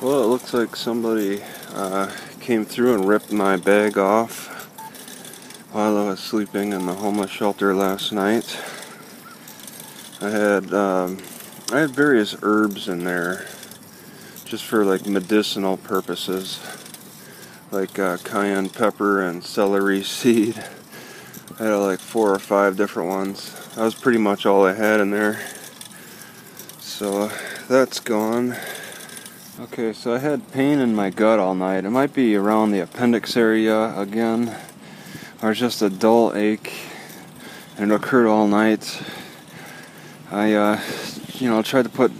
Well, it looks like somebody uh, came through and ripped my bag off while I was sleeping in the homeless shelter last night. I had um, I had various herbs in there, just for like medicinal purposes, like uh, cayenne pepper and celery seed. I had like four or five different ones. That was pretty much all I had in there. So that's gone. Okay, so I had pain in my gut all night. It might be around the appendix area again, or just a dull ache, and it occurred all night. I, uh, you know, tried to put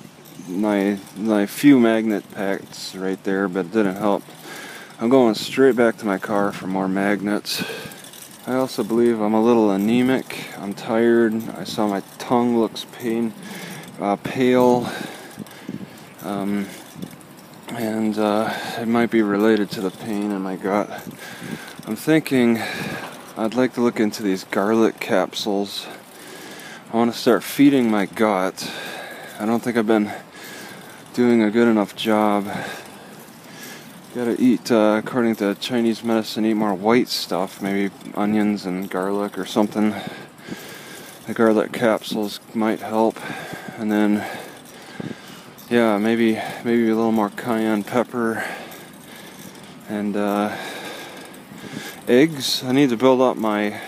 my my few magnet packs right there, but it didn't help. I'm going straight back to my car for more magnets. I also believe I'm a little anemic. I'm tired. I saw my tongue looks pain, uh, pale. Um, and uh, it might be related to the pain in my gut. I'm thinking I'd like to look into these garlic capsules. I want to start feeding my gut. I don't think I've been doing a good enough job. Gotta eat, uh, according to Chinese medicine, eat more white stuff, maybe onions and garlic or something. The garlic capsules might help. And then yeah, maybe maybe a little more cayenne pepper and uh, eggs. I need to build up my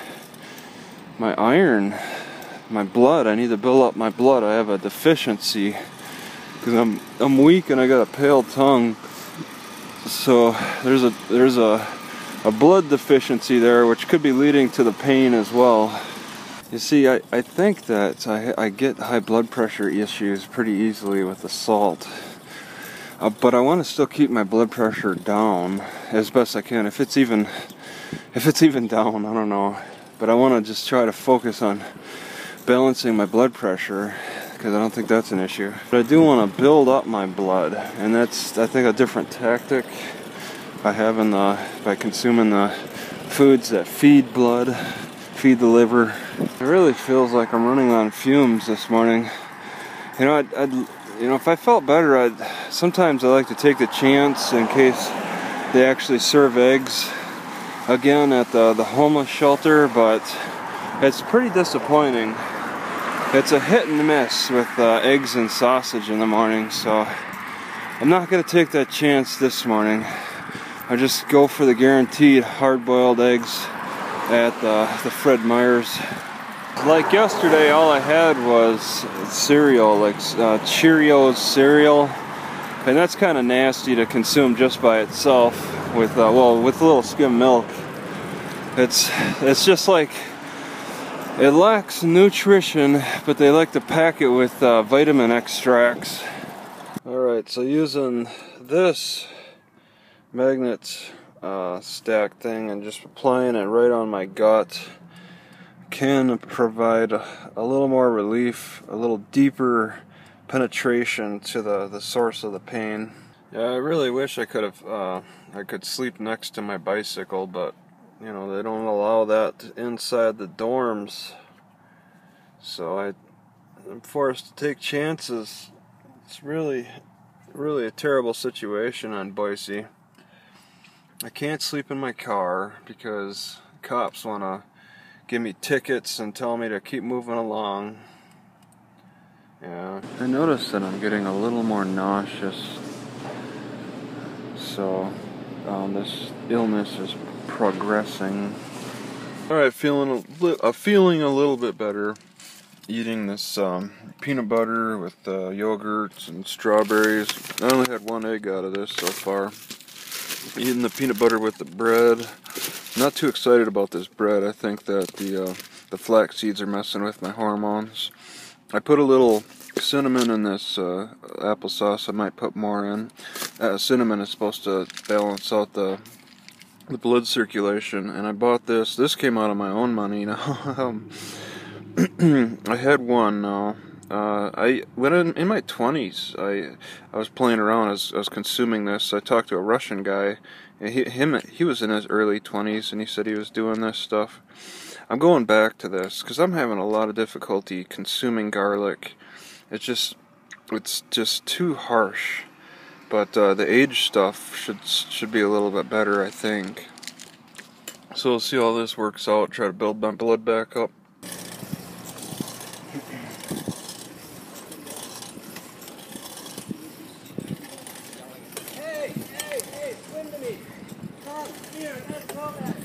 my iron, my blood. I need to build up my blood. I have a deficiency because I'm I'm weak and I got a pale tongue. So there's a there's a a blood deficiency there, which could be leading to the pain as well. You see, I, I think that I, I get high blood pressure issues pretty easily with the salt. Uh, but I want to still keep my blood pressure down as best I can. If it's even if it's even down, I don't know. But I want to just try to focus on balancing my blood pressure because I don't think that's an issue. But I do want to build up my blood, and that's I think a different tactic by having the by consuming the foods that feed blood feed the liver. It really feels like I'm running on fumes this morning. You know, I'd, I'd, you know, if I felt better, I'd sometimes I like to take the chance in case they actually serve eggs again at the the homeless shelter, but it's pretty disappointing. It's a hit and miss with uh, eggs and sausage in the morning, so I'm not going to take that chance this morning. I just go for the guaranteed hard-boiled eggs at uh, the Fred Meyer's. Like yesterday, all I had was cereal, like uh, Cheerios cereal, and that's kind of nasty to consume just by itself with uh, well with a little skim milk. It's it's just like it lacks nutrition, but they like to pack it with uh, vitamin extracts. All right, so using this magnet uh, stack thing and just applying it right on my gut can provide a, little more relief, a little deeper penetration to the, the source of the pain. Yeah, I really wish I could have uh, I could sleep next to my bicycle, but you know they don't allow that inside the dorms, so I I'm forced to take chances. It's really really a terrible situation on Boise. I can't sleep in my car because cops want to give me tickets and tell me to keep moving along. Yeah, I noticed that I'm getting a little more nauseous. So, um, this illness is progressing. Alright, feeling a, li- uh, feeling a little bit better. Eating this um, peanut butter with uh, yogurts and strawberries. I only had one egg out of this so far eating the peanut butter with the bread. Not too excited about this bread. I think that the uh, the flax seeds are messing with my hormones. I put a little cinnamon in this uh, applesauce. I might put more in. Uh, cinnamon is supposed to balance out the the blood circulation, and I bought this. This came out of my own money. Um, I had one now. Uh, I when in, in my twenties, I I was playing around. I was, I was consuming this. I talked to a Russian guy. He, him he was in his early twenties, and he said he was doing this stuff. I'm going back to this because I'm having a lot of difficulty consuming garlic. It's just it's just too harsh but uh, the age stuff should should be a little bit better, I think. So we'll see how this works out. Try to build my blood back up. Hey, hey, hey, swim to me. Come here, let's go back.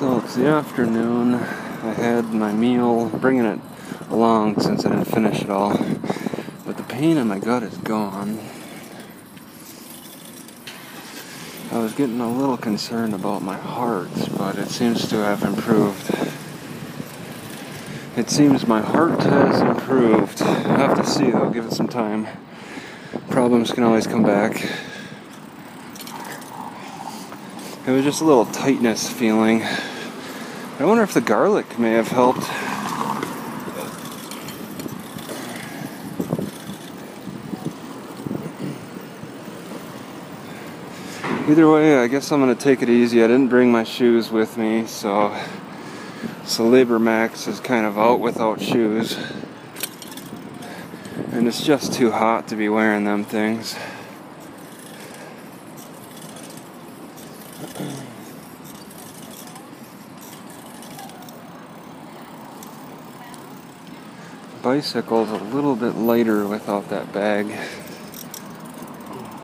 So it's the afternoon. I had my meal, bringing it along since I didn't finish it all. But the pain in my gut is gone. I was getting a little concerned about my heart, but it seems to have improved. It seems my heart has improved. I'll have to see though, give it some time. Problems can always come back. It was just a little tightness feeling. I wonder if the garlic may have helped. Either way, I guess I'm gonna take it easy. I didn't bring my shoes with me, so so Labor Max is kind of out without shoes. And it's just too hot to be wearing them things. Bicycle's a little bit lighter without that bag.